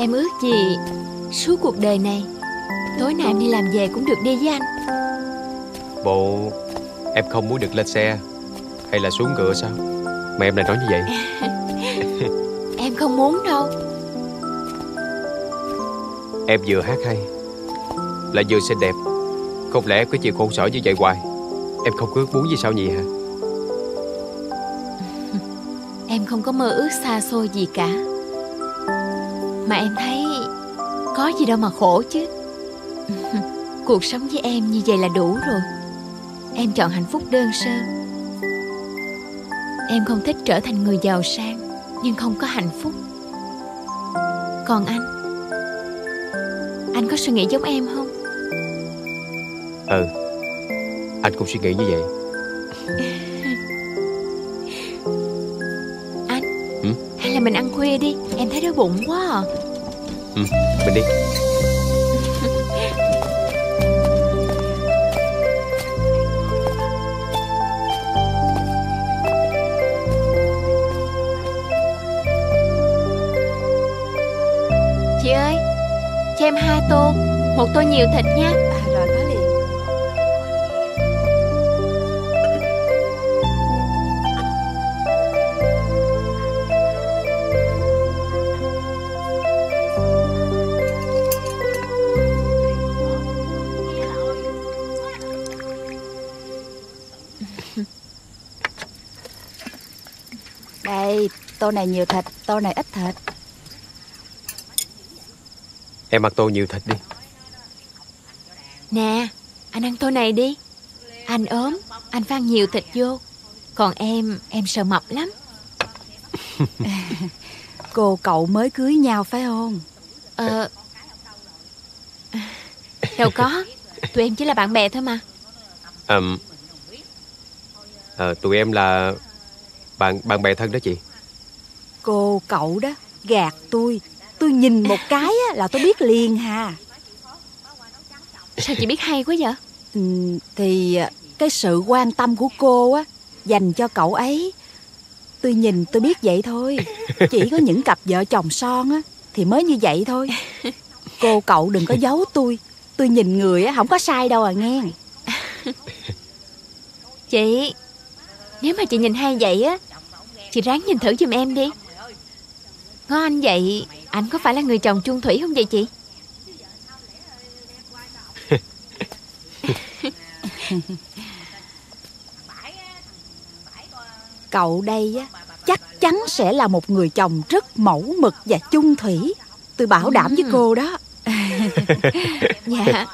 Em ước gì suốt cuộc đời này Tối nào em đi làm về cũng được đi với anh. Bộ em không muốn được lên xe Hay là xuống ngựa sao? Mà em lại nói như vậy. Em không muốn đâu. Em vừa hát hay Lại vừa xinh đẹp. Không lẽ cứ chịu khổ sở như vậy hoài? Em không có ước muốn gì sao nhỉ hả? Em không có mơ ước xa xôi gì cả Mà em thấy Có gì đâu mà khổ chứ. Cuộc sống với em như vậy là đủ rồi. Em chọn hạnh phúc đơn sơ. Em không thích trở thành người giàu sang Nhưng không có hạnh phúc. Còn anh? Anh có suy nghĩ giống em không? Ừ Anh cũng suy nghĩ như vậy. Hay là mình ăn khuya đi thấy đói bụng quá à. Ừ mình đi. Chị ơi Cho em hai tô Một tô nhiều thịt nha tô này nhiều thịt, tô này ít thịt. Em ăn tô nhiều thịt đi. Nè Anh ăn tô này đi. Anh ốm Anh phải ăn nhiều thịt vô. Còn em Em sợ mập lắm. Cô cậu mới cưới nhau phải không? Ờ. Đâu có. Tụi em chỉ là bạn bè thôi mà. Um, à, Tụi em là Bạn bạn bè thân đó chị Cô cậu đó gạt tôi. Tôi nhìn một cái á, là tôi biết liền hà. Sao chị biết hay quá vậy? Ừ, Thì à, cái sự quan tâm của cô á Dành cho cậu ấy. Tôi nhìn tôi biết vậy thôi. Chỉ có những cặp vợ chồng son á Thì mới như vậy thôi. Cô cậu đừng có giấu tôi. Tôi nhìn người á không có sai đâu à nghe. Chị Nếu mà chị nhìn hay vậy á Chị ráng nhìn thử giùm em đi Anh vậy Anh có phải là người chồng chung thủy không vậy chị? Cậu đây á chắc chắn sẽ là một người chồng rất mẫu mực và chung thủy. Tôi bảo đảm với Ừ. cô đó. Dạ.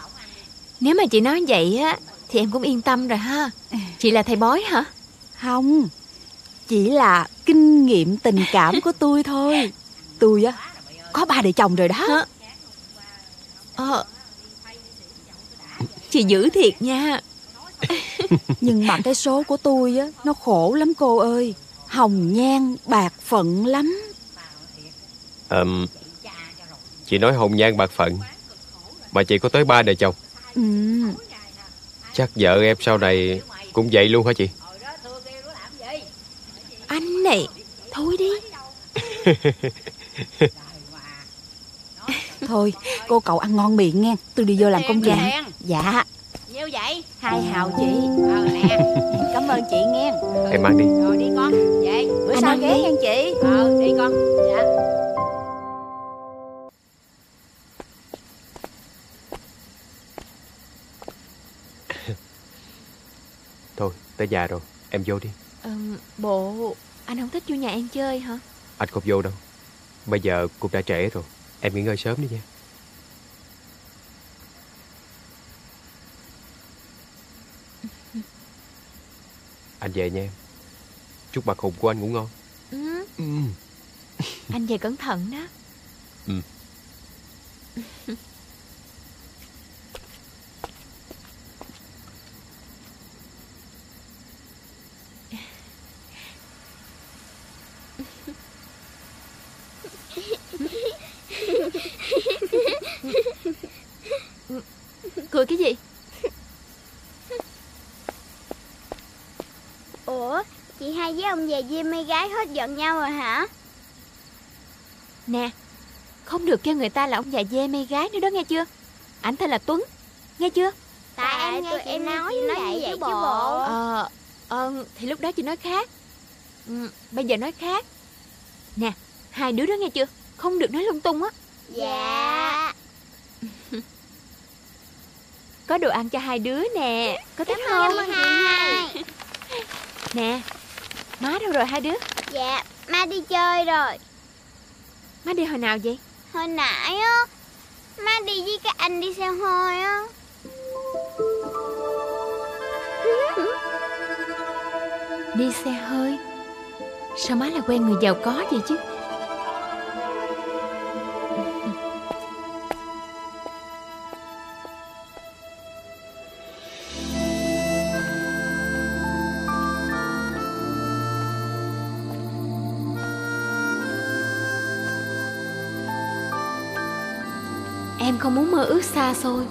Nếu mà chị nói vậy á Thì em cũng yên tâm rồi ha. Chị là thầy bói hả? Không Chỉ là kinh nghiệm tình cảm của tôi thôi Tôi á Có ba đời chồng rồi đó. Hả? Ờ. Chị dữ thiệt nha. Nhưng mà cái số của tôi á Nó khổ lắm cô ơi. Hồng nhan bạc phận lắm. Um, Chị nói hồng nhan bạc phận Mà chị có tới ba đời chồng. Ừ, Chắc vợ em sau này Cũng vậy luôn hả chị? Anh này Thôi đi Thôi cô cậu ăn ngon miệng nghe. Tôi đi vô làm công đèn. Dạ. Nhiêu vậy? Hai hào chị. Ờ nè, Cảm ơn chị nghe. Em ăn đi. Rồi đi con. Vậy, bữa Anh sau ăn ghé nha chị. Ờ, đi con. Dạ. Thôi tới nhà rồi. Em vô đi. Ừm, Bộ Anh không thích vô nhà em chơi hả? Anh không vô đâu Bây giờ cũng đã trễ rồi. Em nghỉ ngơi sớm đi nha. Anh về nha em. Chúc bà khùng của anh ngủ ngon. Ừ, ừ. Anh về cẩn thận đó. Ừ. Cười cái gì? Ủa, chị hai với ông già Diêm mê gái hết giận nhau rồi hả? Nè Không được kêu người ta là ông già dê mê gái nữa đó nghe chưa? Ảnh tên là Tuấn Nghe chưa? Tại em nghe chị nói như vậy chứ bộ. Ờ Ờ Thì lúc đó chị nói khác. Ừ, Bây giờ nói khác. Nè Hai đứa đó nghe chưa? Không được nói lung tung á. Dạ Có đồ ăn cho hai đứa nè. Có thích Cảm không ơn chị hai Nè Má đâu rồi hai đứa? Dạ Má đi chơi rồi. Má đi hồi nào vậy? Hồi nãy á Má đi với các anh đi xe hơi á. Đi xe hơi? Sao má lại quen người giàu có vậy chứ Em không muốn mơ ước xa xôi.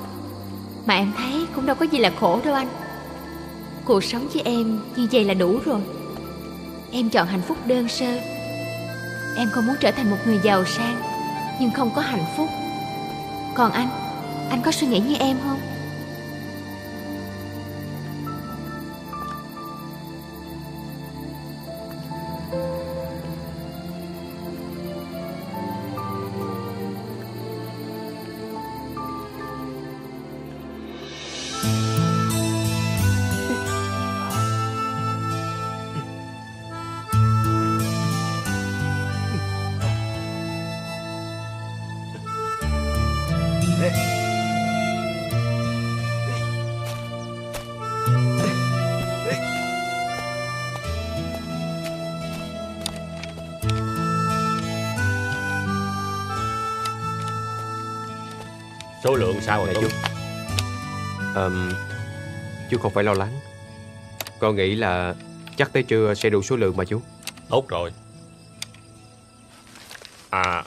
Mà em thấy cũng đâu có gì là khổ đâu anh. Cuộc sống với em như vậy là đủ rồi. Em chọn hạnh phúc đơn sơ. Em không muốn trở thành một người giàu sang, Nhưng không có hạnh phúc. Còn anh Anh có suy nghĩ như em không? Số lượng sao rồi Tuấn? chú Ờm, Chú không phải lo lắng. Con nghĩ là Chắc tới trưa sẽ đủ số lượng mà chú. Tốt rồi. À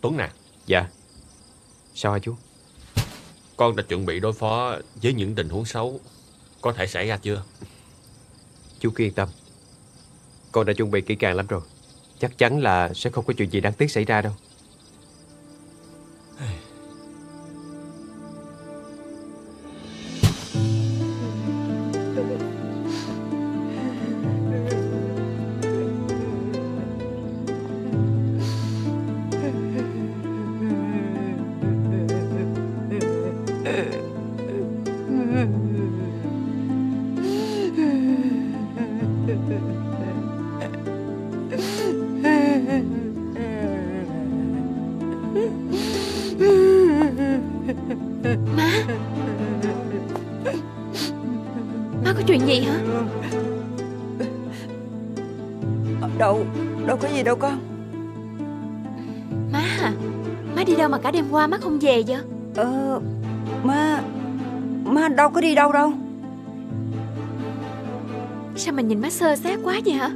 Tuấn nè. Dạ. Sao hả chú? Con đã chuẩn bị đối phó với những tình huống xấu. Có thể xảy ra chưa? Chú cứ yên tâm. Con đã chuẩn bị kỹ càng lắm rồi. Chắc chắn là sẽ không có chuyện gì đáng tiếc xảy ra đâu má không về vậy? Ờ Má Má đâu có đi đâu đâu. Sao mình nhìn má sơ sát quá vậy hả?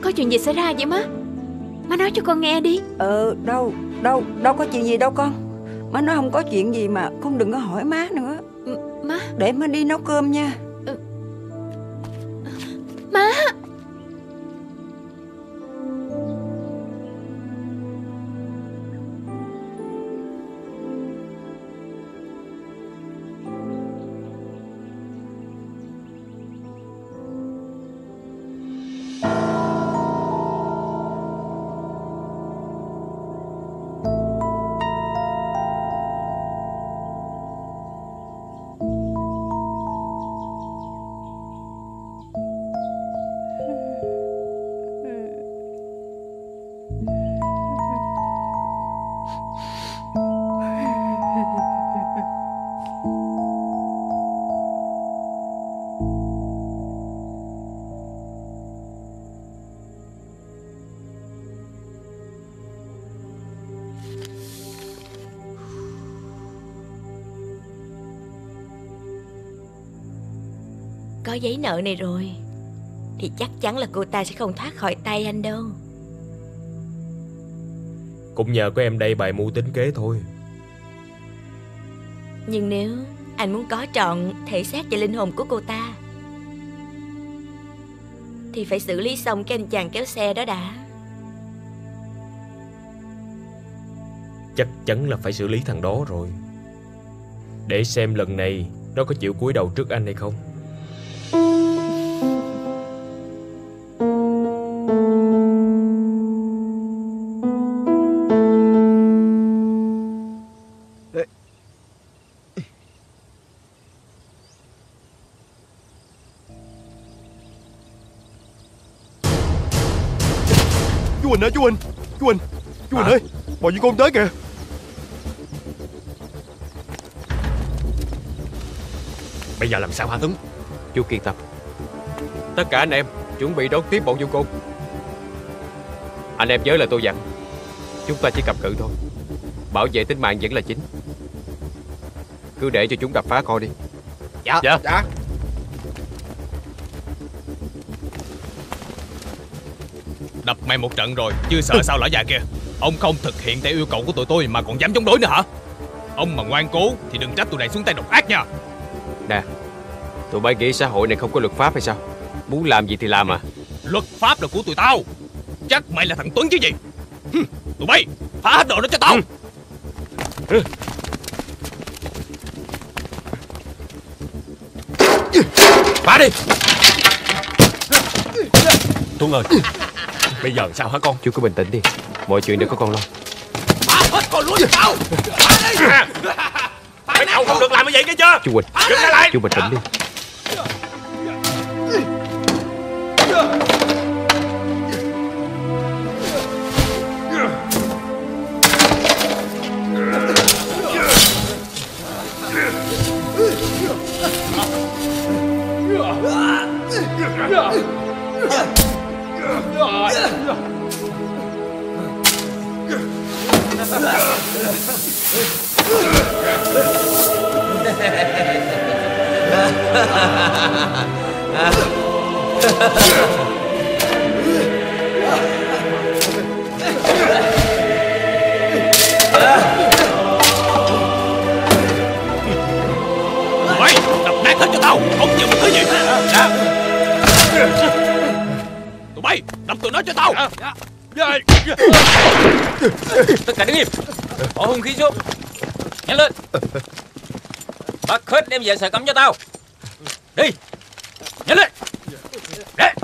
Có chuyện gì xảy ra vậy má? Má nói cho con nghe đi. Ờ đâu Đâu Đâu có chuyện gì đâu con. Má nói không có chuyện gì mà Con đừng có hỏi má nữa. Ừ, Má. Để má đi nấu cơm nha Có giấy nợ này rồi Thì chắc chắn là cô ta sẽ không thoát khỏi tay anh đâu. Cũng nhờ có em đây bài mưu tính kế thôi. Nhưng nếu anh muốn có trọn thể xác và linh hồn của cô ta Thì phải xử lý xong cái anh chàng kéo xe đó đã. Chắc chắn là phải xử lý thằng đó rồi. Để xem lần này Nó có chịu cúi đầu trước anh hay không Chú Huỳnh ơi chú Huỳnh Chú Huỳnh Chú Huỳnh ơi Bò như con tới kìa. Bây giờ làm sao hả Tuấn? Chú Kiên Tâm Tất cả anh em chuẩn bị đón tiếp bọn du côn. Anh em nhớ là tôi dặn Chúng ta chỉ cầm cự thôi. Bảo vệ tính mạng vẫn là chính. Cứ để cho chúng đập phá kho đi. Dạ. Dạ Đập mày một trận rồi Chưa sợ sao lão già kia Ông không thực hiện theo yêu cầu của tụi tôi Mà còn dám chống đối nữa hả? Ông mà ngoan cố Thì đừng trách tụi này xuống tay độc ác nha. Nè Tụi bay nghĩ xã hội này không có luật pháp hay sao? Muốn làm gì thì làm à? Luật pháp là của tụi tao. Chắc mày là thằng Tuấn chứ gì? Hừm, Tụi bay Phá hết đồ đó cho tao. Phá đi. Tuấn ơi Bây giờ sao hả con? Chú cứ bình tĩnh đi. Mọi chuyện đều có con lo Phá hết con lúa cho tao Phá đi. Mấy cậu không được làm như vậy nghe chưa? Chú Quỳnh. Dừng lại lại. Chú bình tĩnh đi Mày đập nát hết cho tao, Không chịu một thứ gì. Tụi bay, đập tụi nó cho tao. Dạ. Tất cả đứng im. Bỏ hung khí xuống. Nhanh lên. Bắt hết đem về sở cấm cho tao. Đi. Nhanh lên. Để.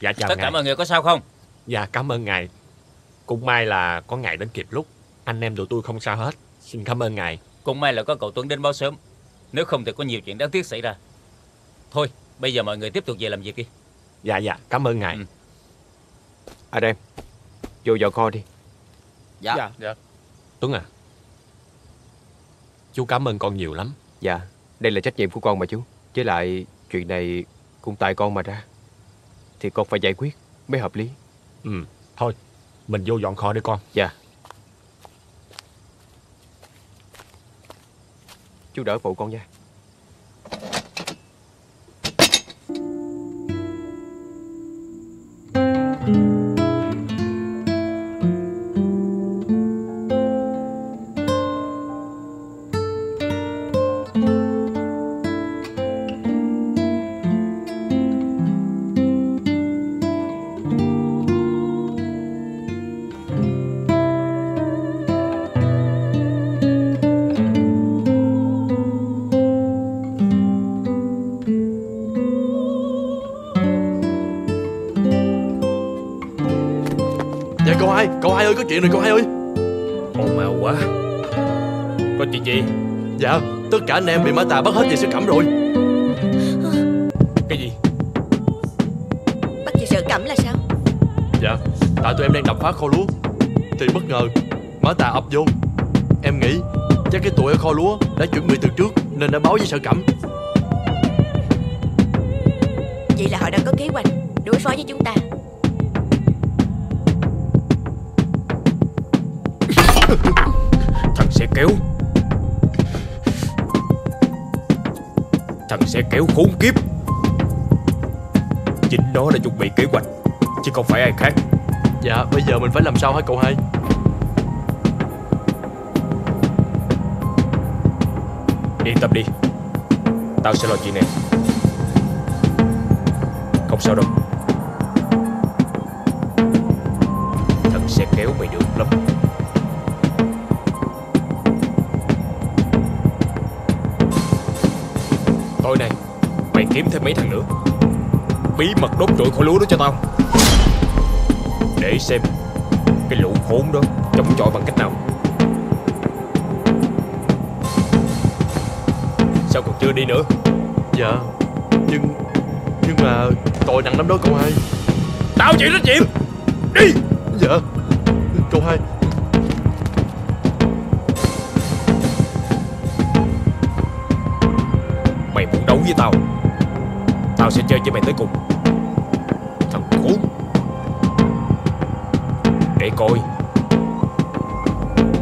Dạ chào Tất ngài. cả mọi người có sao không? Dạ cảm ơn ngài. Cũng may là có ngài đến kịp lúc. Anh em tụi tôi không sao hết. Xin cảm ơn ngài. Cũng may là có cậu Tuấn đến báo sớm. Nếu không thì có nhiều chuyện đáng tiếc xảy ra. Thôi bây giờ mọi người tiếp tục về làm việc đi. Dạ dạ. Cảm ơn ngài. Anh em Vô dọn kho đi. Dạ, dạ. Tuấn à. Chú cảm ơn con nhiều lắm. Dạ. Đây là trách nhiệm của con mà chú. Với lại chuyện này cũng tại con mà ra. Thì con phải giải quyết mới hợp lý. Ừ. Thôi Mình vô dọn kho đi con. Dạ. Chú đỡ phụ con nha chuyện rồi cậu hai ơi? Ồn ào quá. Có chuyện gì? Dạ Tất cả anh em bị má tà bắt hết về sơ cẩm rồi. Cái gì? Bắt về sợ cẩm là sao? Dạ Tại tụi em đang đập phá kho lúa. Thì bất ngờ Má tà ập vô. Em nghĩ Chắc cái tụi ở kho lúa Đã chuẩn bị từ trước Nên đã báo với sở cẩm Vậy là họ đã có kế hoạch Đối phó với chúng ta Thằng sẽ kéo. Thằng sẽ kéo khốn kiếp. Chính nó đã chuẩn bị kế hoạch Chứ không phải ai khác. Dạ bây giờ mình phải làm sao hả cậu hai? Yên tâm đi. Tao sẽ lo chuyện này. Không sao đâu. Kéo mày được lắm kiếm thêm mấy thằng nữa. Bí mật đốt trụi kho lúa đó cho tao. Để xem Cái lũ khốn đó Chống chọi bằng cách nào. Sao còn chưa đi nữa? Dạ Nhưng Nhưng mà tội nặng lắm đó cậu hai. Tao chịu trách nhiệm! Đi! Dạ Cậu hai. Mày muốn đấu với tao Tao sẽ chơi với mày tới cùng. Thằng khốn. Để coi.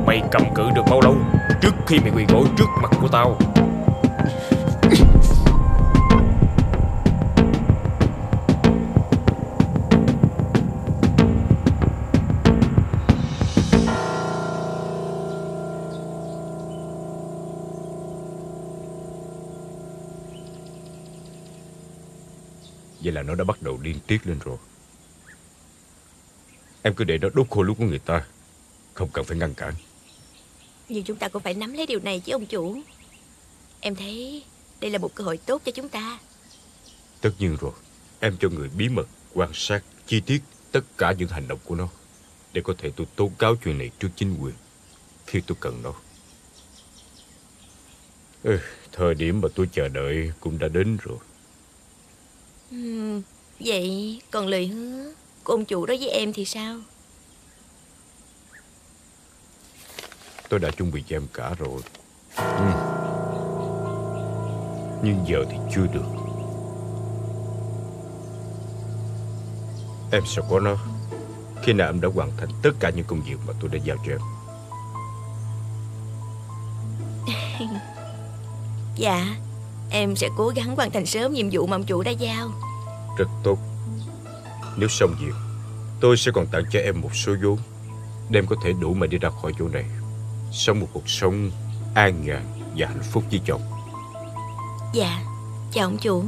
Mày cầm cự được bao lâu Trước khi mày quỳ gối trước mặt của tao. Tiết lên rồi. Em cứ để nó đốt khô lúa của người ta. Không cần phải ngăn cản. Nhưng chúng ta cũng phải nắm lấy điều này chứ ông chủ. Em thấy đây là một cơ hội tốt cho chúng ta. Tất nhiên rồi. Em cho người bí mật quan sát chi tiết tất cả những hành động của nó Để có thể tôi tố cáo chuyện này trước chính quyền Khi tôi cần nó. Ừ, Thời điểm mà tôi chờ đợi cũng đã đến rồi. Ừm, Vậy còn lời hứa của ông chủ đối với em thì sao? Tôi đã chuẩn bị cho em cả rồi. Ừ. Nhưng giờ thì chưa được. Em sẽ có nó Khi nào em đã hoàn thành tất cả những công việc mà tôi đã giao cho em. Dạ Em sẽ cố gắng hoàn thành sớm nhiệm vụ mà ông chủ đã giao rất tốt. Nếu xong việc, Tôi sẽ còn tặng cho em một số vốn, đem có thể đủ mà đi ra khỏi chỗ này. Sống một cuộc sống an nhàn và hạnh phúc với chồng. Dạ Chào ông chủ.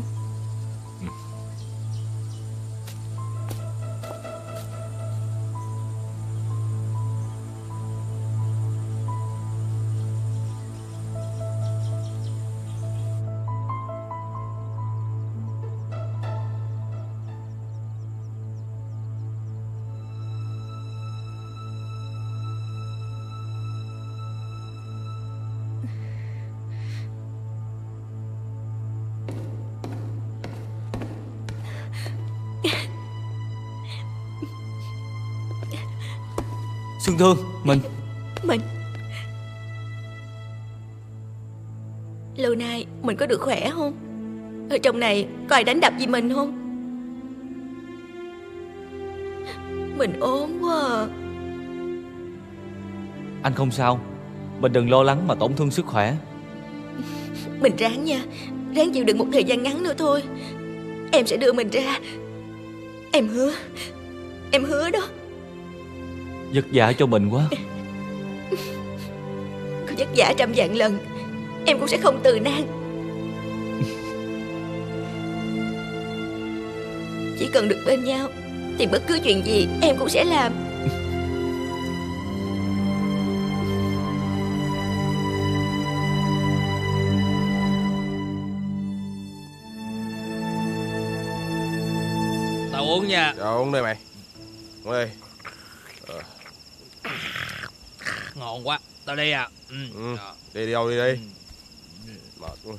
Xuân Thương Mình. Mình. Lâu nay mình có được khỏe không? Ở trong này có ai đánh đập gì mình không? Mình ốm quá à. Anh không sao. Mình đừng lo lắng mà tổn thương sức khỏe. Mình ráng nha. Ráng chịu đựng một thời gian ngắn nữa thôi. Em sẽ đưa mình ra. Em hứa. Em hứa đó Vất vả cho mình quá. Có vất vả trăm vạn lần Em cũng sẽ không từ nan. Chỉ cần được bên nhau Thì bất cứ chuyện gì em cũng sẽ làm. Tao uống nha. Rồi uống đây mày. Uống đây Ờ, Ngon quá. Tao đi à. Ừ. ừ. Đi đi đâu đi đi. Mệt quá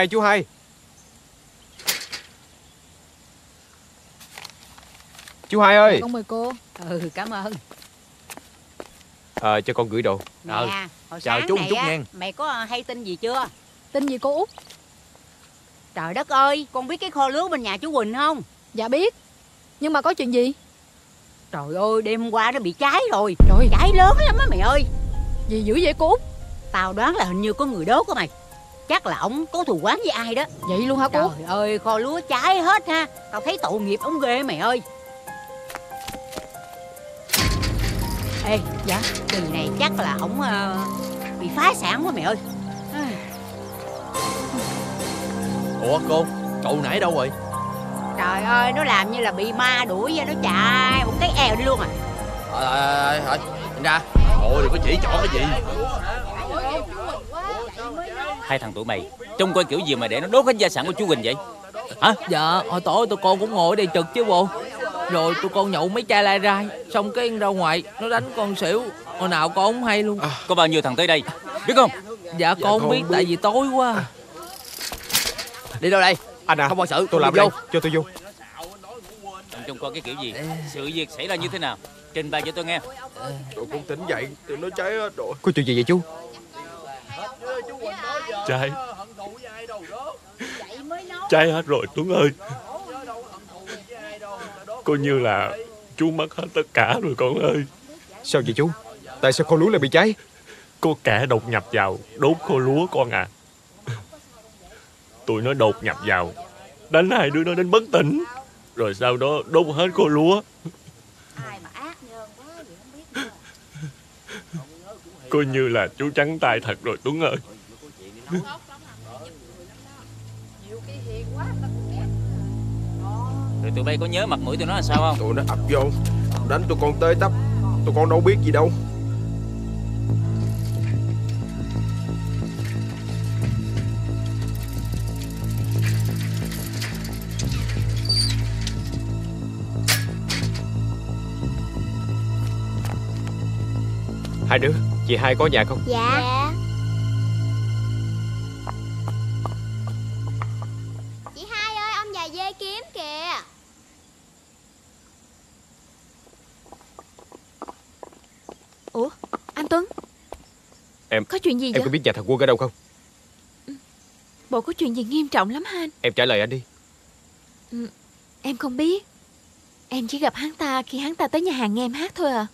hai, chú hai. Chú hai ơi. Con mời cô. Ừ cảm ơn. À, Cho con gửi đồ. Nè hồi chào chú một chút nghe. Mày có hay tin gì chưa? Tin gì cô Út? Trời đất ơi Con biết cái kho lúa bên nhà chú Quỳnh không? Dạ biết. Nhưng mà có chuyện gì? Trời ơi đêm hôm qua nó bị cháy rồi. Trời. Cháy lớn lắm á mày ơi. Gì dữ vậy cô Út? Tao đoán là hình như có người đốt á mày Chắc là ổng có thù quán với ai đó. Vậy luôn hả cô? Trời ơi kho lúa cháy hết ha. Tao thấy tội nghiệp ổng ghê mày ơi. Ê dạ? Kỳ này chắc là ổng ờ, bị phá sản quá mày ơi. Ủa cô Cậu nãy đâu rồi? Trời ơi nó làm như là bị ma đuổi vậy Nó chạy một cái èo đi luôn à. Thôi thôi thôi ra Ôi đừng có chỉ trỏ cái gì Hai thằng tụi mày Trông coi kiểu gì mà để nó đốt hết gia sản của chú Quỳnh vậy? Hả? Dạ hồi tối tụi con cũng ngồi ở đây trực chứ bộ. Rồi tụi con nhậu mấy chai lai rai Xong cái ra ngoài Nó đánh con xỉu Hồi nào con không hay luôn. Có bao nhiêu thằng tới đây? Biết không? Dạ con không biết tại vì tối quá. Đi đâu đây? Anh à Không quan sự Tôi làm vô đây. Cho tôi vô. Ông trông coi cái kiểu gì? Sự việc xảy ra như thế nào? Trình bày cho tôi nghe. Tôi cũng tỉnh dậy Thì nó cháy hết rồi. Có chuyện gì vậy chú Cháy Cháy hết rồi Tuấn ơi. Coi như là chú mất hết tất cả rồi con ơi. Sao vậy chú? Tại sao kho lúa lại bị cháy? Có kẻ đột nhập vào Đốt kho lúa con à. Tụi nó đột nhập vào. Đánh hai đứa nó đến bất tỉnh. Rồi sau đó đốt hết kho lúa. Coi như là chú trắng tay thật rồi Tuấn ơi Rồi tụi bay có nhớ mặt mũi tụi nó là sao không? Tụi nó ập vô. Đánh tụi con tới tấp. Tụi con đâu biết gì đâu. Hai đứa Chị hai có nhà không? Dạ. Chị chuyện gì Em vậy? có biết nhà thằng quân ở đâu không? Bộ có chuyện gì nghiêm trọng lắm ha anh? Em trả lời anh đi. Ừ, Em không biết. Em chỉ gặp hắn ta khi hắn ta tới nhà hàng nghe em hát thôi à.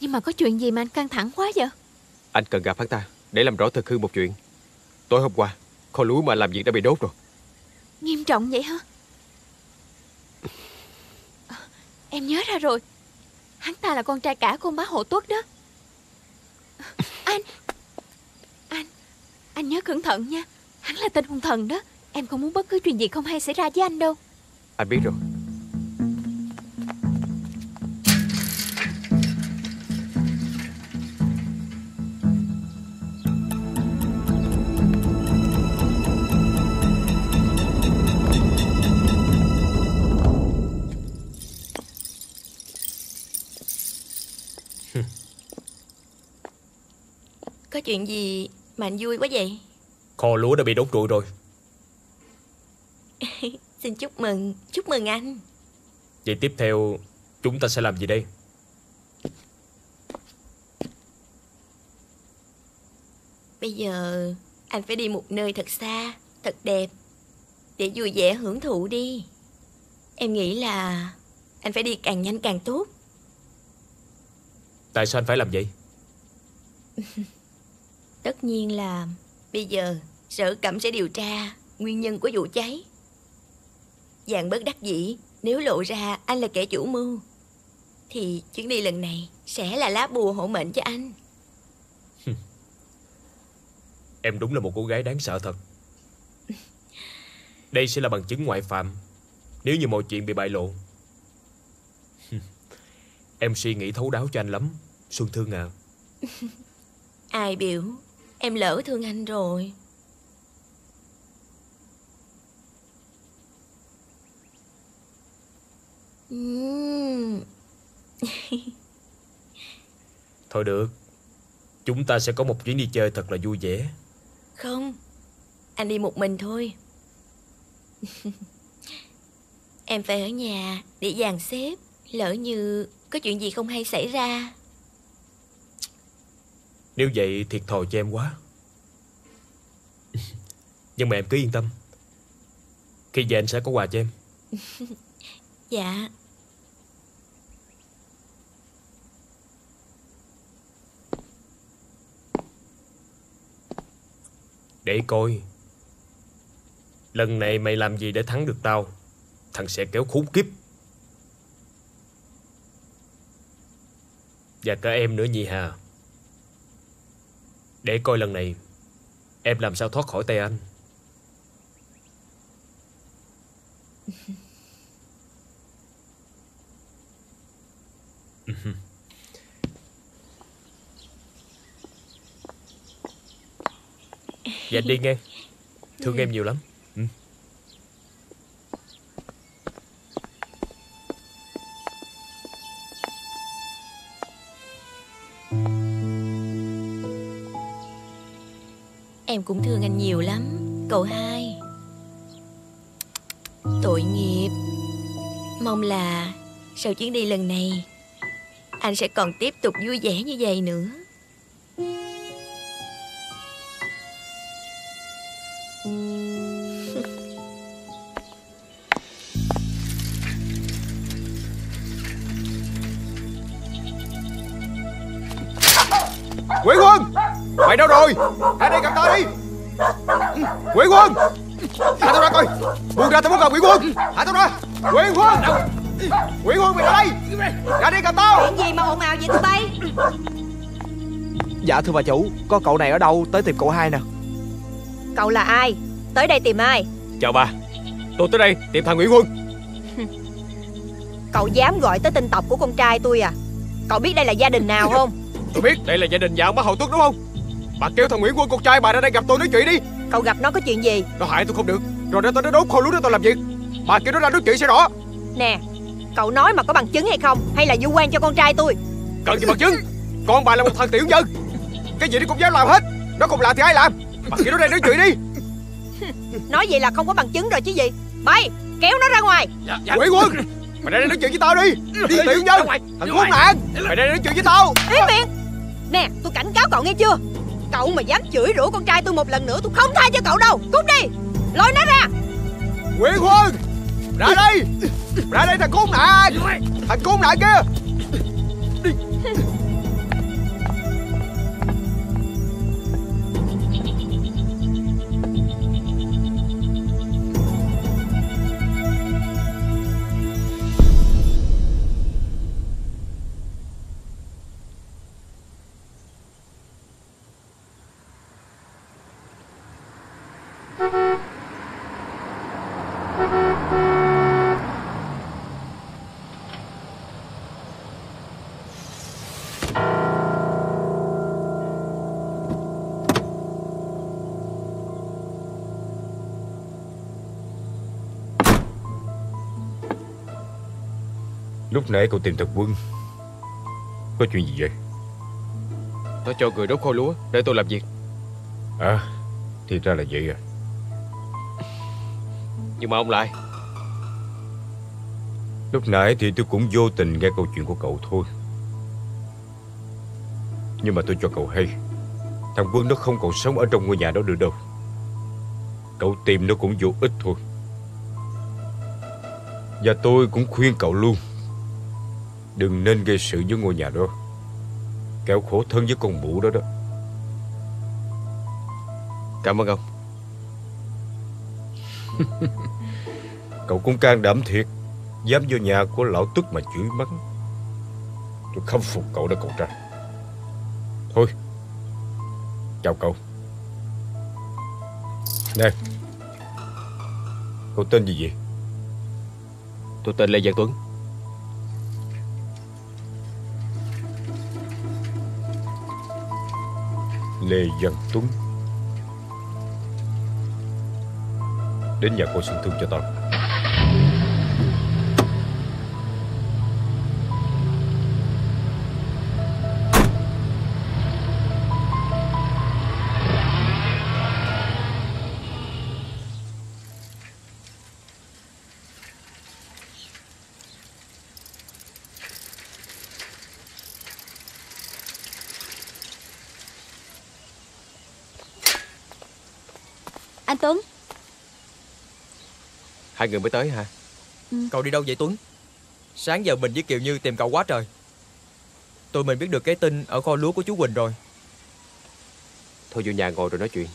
Nhưng mà có chuyện gì mà anh căng thẳng quá vậy? Anh cần gặp hắn ta Để làm rõ thực hư một chuyện. Tối hôm qua Kho lúa mà anh làm việc đã bị đốt rồi. Nghiêm trọng vậy hả? À, Em nhớ ra rồi. Hắn ta là con trai cả của ông bá hộ tuất đó. Anh Anh Anh nhớ cẩn thận nha. Hắn là tên hung thần đó. Em không muốn bất cứ chuyện gì không hay xảy ra với anh đâu. Anh biết rồi. Có chuyện gì mà anh vui quá vậy. Kho lúa đã bị đốt trụi rồi. Xin chúc mừng Chúc mừng anh. Vậy tiếp theo Chúng ta sẽ làm gì đây? Bây giờ anh phải đi một nơi thật xa Thật đẹp Để vui vẻ hưởng thụ đi. Em nghĩ là Anh phải đi càng nhanh càng tốt. Tại sao anh phải làm vậy Tất nhiên là Bây giờ sở cẩm sẽ điều tra Nguyên nhân của vụ cháy. Dạng bất đắc dĩ Nếu lộ ra anh là kẻ chủ mưu Thì chuyến đi lần này Sẽ là lá bùa hộ mệnh cho anh. Em đúng là một cô gái đáng sợ thật. Đây sẽ là bằng chứng ngoại phạm Nếu như mọi chuyện bị bại lộ. Em suy nghĩ thấu đáo cho anh lắm Xuân Thương à Ai biểu Em lỡ thương anh rồi. Thôi được. Chúng ta sẽ có một chuyến đi chơi thật là vui vẻ. Không Anh đi một mình thôi. Em phải ở nhà Để dàn xếp. Lỡ như có chuyện gì không hay xảy ra Nếu vậy thiệt thòi cho em quá. Nhưng mà em cứ yên tâm. Khi về anh sẽ có quà cho em. Dạ. Để coi. Lần này mày làm gì để thắng được tao? Thằng sẽ kéo khốn kiếp. Và cả em nữa Nhi Hà để coi lần này, Em làm sao thoát khỏi tay anh? Dạ đi nghe. Thương em nhiều lắm. Em cũng thương anh nhiều lắm. Cậu hai. Tội nghiệp. Mong là Sau chuyến đi lần này, Anh sẽ còn tiếp tục vui vẻ như vậy nữa. Quỷ quân! Mày đâu rồi? Ra đây gặp tao đi. Quỷ quân. Thả tao ra coi. Buông ra tao muốn gặp quỷ quân. Thả tao ra. Quỷ quân. Quỷ quân mày ra đây. Ra đây gặp tao. Chuyện gì mà ồn ào vậy tụi bay? Dạ thưa bà chủ Có cậu này ở đâu? Tới tìm cậu hai nè. Cậu là ai? Tới đây tìm ai? Chào bà. Tôi tới đây tìm thằng Nguyễn Quân. Cậu dám gọi tới tên tộc của con trai tôi à? Cậu biết đây là gia đình nào không? Tôi biết đây là gia đình nhà ông bá Hậu Tuất đúng không Bà kêu thằng Nguyễn Quân con trai bà ra đây gặp tôi nói chuyện đi. Cậu gặp nó có chuyện gì? Nó hại tôi không được. Rồi để tôi nó đốt kho lúa để tôi làm việc. Bà kêu nó ra nói chuyện sẽ rõ. Nè Cậu nói mà có bằng chứng hay không? Hay là du quan cho con trai tôi? Cần gì bằng chứng? Con bà là một thằng tiểu nhân. Cái gì nó cũng dám làm hết. Nó không làm thì ai làm? Bà kêu nó ra nói chuyện đi. Nói vậy là không có bằng chứng rồi chứ gì. Bay kéo nó ra ngoài. Dạ, dạ. Quỷ quân Mày ra đây nói chuyện với tao đi. Đi tiểu nhân. Thằng khốn nạn Mày ra đây nói chuyện với tao. Im miệng. Nè tôi cảnh cáo cậu nghe chưa Cậu mà dám chửi rủa con trai tôi một lần nữa Tôi không tha cho cậu đâu. Cút đi. Lôi nó ra. Nguyễn Quân Ra đây. Ra đây thằng khốn nạn. Thằng khốn nạn kia Lúc nãy cậu tìm thật quân Có chuyện gì vậy? Nó cho người đốt kho lúa để tôi làm việc. À Thì ra là vậy à. Nhưng mà ông lại. Lúc nãy thì tôi cũng vô tình nghe câu chuyện của cậu thôi. Nhưng mà tôi cho cậu hay. Thằng Quân nó không còn sống ở trong ngôi nhà đó được đâu. Cậu tìm nó cũng vô ích thôi. Và tôi cũng khuyên cậu luôn Đừng nên gây sự với ngôi nhà đó. Kẻo khổ thân với con mụ đó đó. Cảm ơn ông. Cậu cũng can đảm thiệt. Dám vô nhà của lão tức mà chửi mắng. Tôi khâm phục cậu đó cậu trai Thôi Chào cậu. Nè Cậu tên gì vậy? Tôi tên Lê Văn Tuấn Lê Văn Tuấn. Đến nhà cô Xuân Thương cho tao. Anh Tuấn. Hai người mới tới hả? Cậu đi đâu vậy Tuấn? Sáng giờ mình với Kiều Như tìm cậu quá trời. Tụi mình biết được cái tin ở kho lúa của chú Quỳnh rồi. Thôi vô nhà ngồi rồi nói chuyện.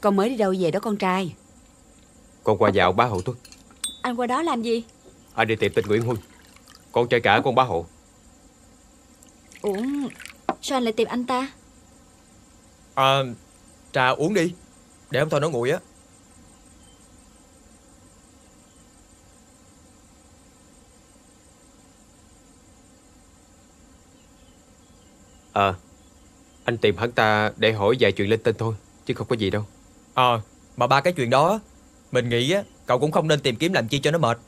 Con mới đi đâu về đó con trai Con qua dạo bá hộ Tuấn Anh qua đó làm gì? Anh đi tìm tình Nguyễn Huân Con trai cả con bá hộ. Ủa Sao anh lại tìm anh ta? À Trà uống đi. Để ông thôi nó nguội á. Ờ Anh tìm hắn ta để hỏi vài chuyện linh tinh thôi Chứ không có gì đâu. Ờ Mà ba cái chuyện đó Mình nghĩ á Cậu cũng không nên tìm kiếm làm chi cho nó mệt.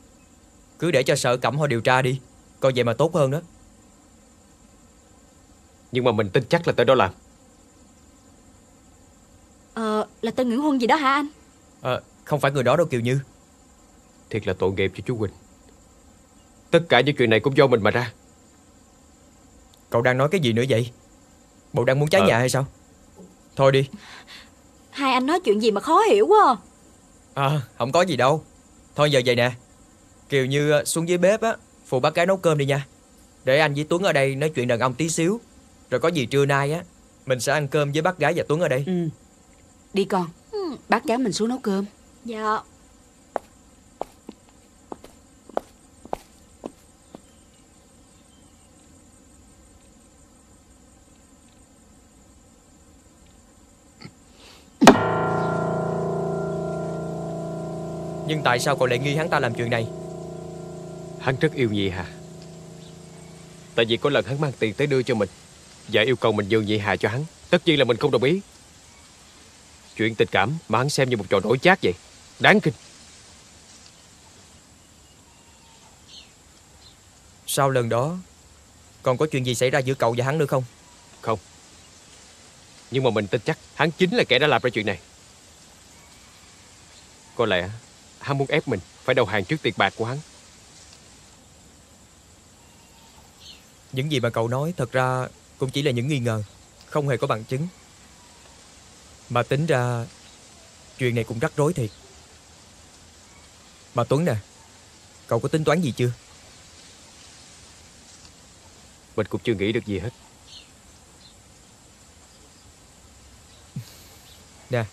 Cứ để cho sở cẩm họ điều tra đi Coi vậy mà tốt hơn đó. Nhưng mà mình tin chắc là tên đó làm. Ờ là tên Nguyễn Huân gì đó hả anh? Ờ Không phải người đó đâu Kiều Như. Thiệt là tội nghiệp cho chú Quỳnh. Tất cả những chuyện này cũng do mình mà ra. Cậu đang nói cái gì nữa vậy? Bộ đang muốn cháy Ờ. nhà hay sao? Thôi đi. Hai anh nói chuyện gì mà khó hiểu quá à. Không có gì đâu. Thôi giờ vậy nè. Kiều Như á, xuống dưới bếp á Phụ bác gái nấu cơm đi nha. Để anh với Tuấn ở đây nói chuyện đàn ông tí xíu. Rồi có gì trưa nay á Mình sẽ ăn cơm với bác gái và Tuấn ở đây. Ừ. Đi con. Bác cháu mình xuống nấu cơm. Dạ Nhưng tại sao cậu lại nghi hắn ta làm chuyện này? Hắn rất yêu nhị Hà. Tại vì có lần hắn mang tiền tới đưa cho mình Và yêu cầu mình nhường nhị Hà cho hắn Tất nhiên là mình không đồng ý. Chuyện tình cảm mà hắn xem như một trò đổi chát vậy Đáng kinh. Sau lần đó Còn có chuyện gì xảy ra giữa cậu và hắn nữa không? Không. Nhưng mà mình tin chắc hắn chính là kẻ đã làm ra chuyện này. Có lẽ hắn muốn ép mình Phải đầu hàng trước tiền bạc của hắn. Những gì mà cậu nói thật ra Cũng chỉ là những nghi ngờ Không hề có bằng chứng. Mà tính ra Chuyện này cũng rắc rối thiệt. Mà Tuấn nè Cậu có tính toán gì chưa? Mình cũng chưa nghĩ được gì hết. Nè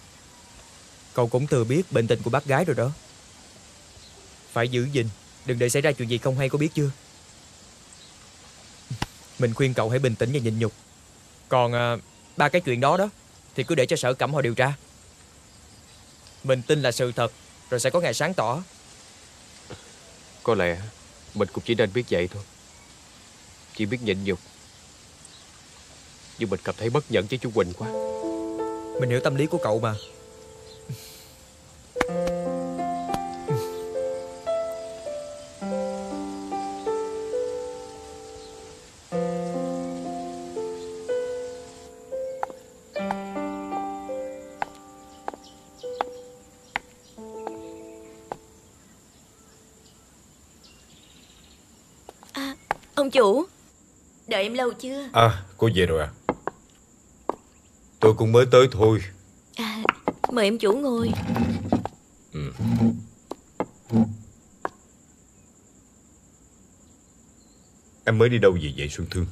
Cậu cũng thừa biết bệnh tình của bác gái rồi đó Phải giữ gìn. Đừng để xảy ra chuyện gì không hay có biết chưa? Mình khuyên cậu hãy bình tĩnh và nhịn nhục. Còn à, ba cái chuyện đó đó Thì cứ để cho sở cẩm họ điều tra. Mình tin là sự thật Rồi sẽ có ngày sáng tỏ. Có lẽ mình cũng chỉ nên biết vậy thôi. Chỉ biết nhịn nhục. Nhưng mình cảm thấy bất nhẫn với chú Quỳnh quá. Mình hiểu tâm lý của cậu mà Ông chủ Đợi em lâu chưa? À cô về rồi à Tôi cũng mới tới thôi. À, Mời em chủ ngồi. Ừ. Em mới đi đâu về vậy Xuân Thương?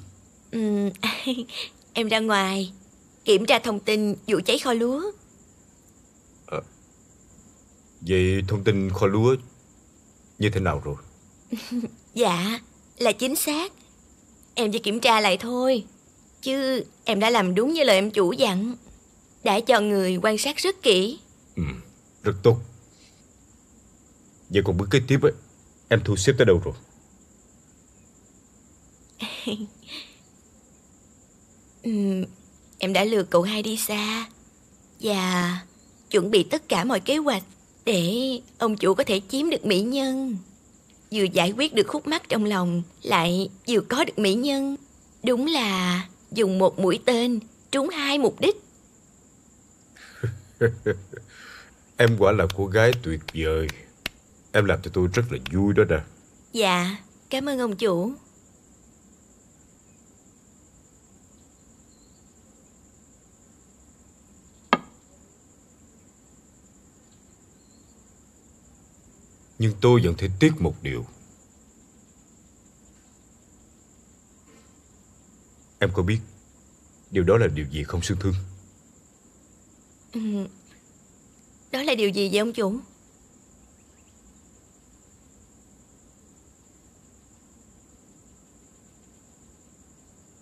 Ừ, Em ra ngoài Kiểm tra thông tin vụ cháy kho lúa. À, Vậy thông tin kho lúa Như thế nào rồi? Dạ Là chính xác. Em chỉ kiểm tra lại thôi Chứ em đã làm đúng như lời em chủ dặn. Đã cho người quan sát rất kỹ. Ừ, rất tốt. Vậy còn bước kế tiếp ấy Em thu xếp tới đâu rồi? Ừ, Em đã lừa cậu hai đi xa Và chuẩn bị tất cả mọi kế hoạch Để ông chủ có thể chiếm được mỹ nhân Vừa giải quyết được khúc mắc trong lòng Lại vừa có được mỹ nhân. Đúng là dùng một mũi tên trúng hai mục đích. Em quả là cô gái tuyệt vời. Em làm cho tôi rất là vui đó nè. Dạ, cảm ơn ông chủ Nhưng tôi vẫn thấy tiếc một điều. Em có biết Điều đó là điều gì không Sương Thương? Ừ. Đó là điều gì vậy ông chủ?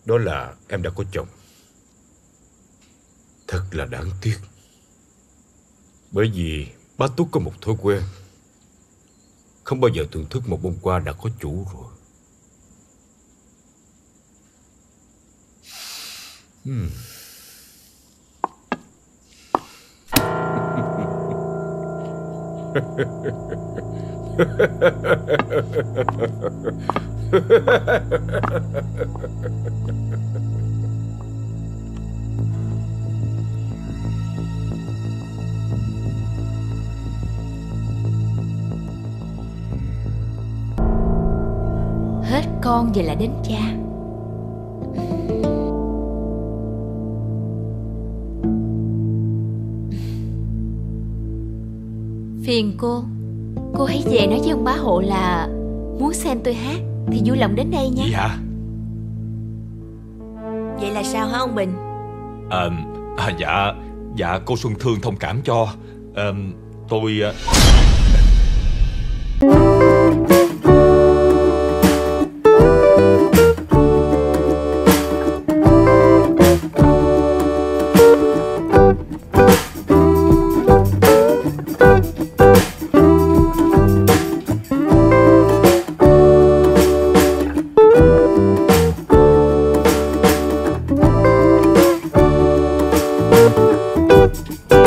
Đó là em đã có chồng. Thật là đáng tiếc. Bởi vì bá Túc có một thói quen không bao giờ thưởng thức một bông hoa đã có chủ rồi Hmm. con vậy là đến cha. Phiền cô. Cô hãy về nói với ông bá hộ là Muốn xem tôi hát Thì vui lòng đến đây nha. Dạ Vậy là sao hả ông Bình? À, à, Dạ Dạ cô Xuân Thương thông cảm cho. À, Tôi